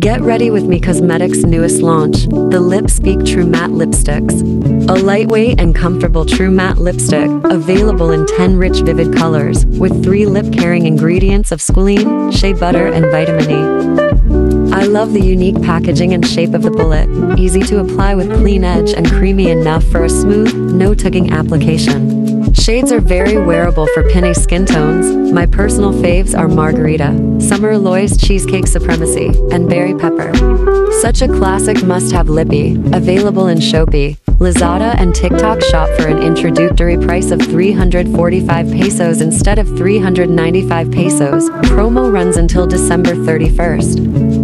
Get ready with Me Cosmetics' newest launch, the Lip Speak True Matte Lipsticks. A lightweight and comfortable true matte lipstick, available in 10 rich vivid colors, with 3 lip-caring ingredients of squalene, shea butter, and vitamin E. I love the unique packaging and shape of the bullet, easy to apply with clean edge and creamy enough for a smooth, no-tugging application. Shades are very wearable for Pinay skin tones. My personal faves are Margarita, Summer Eloise Cheesecake Supremacy, and Berry Pepper. Such a classic must-have lippy, available in Shopee, Lazada and TikTok shop for an introductory price of 345 pesos instead of 395 pesos. Promo runs until December 31st.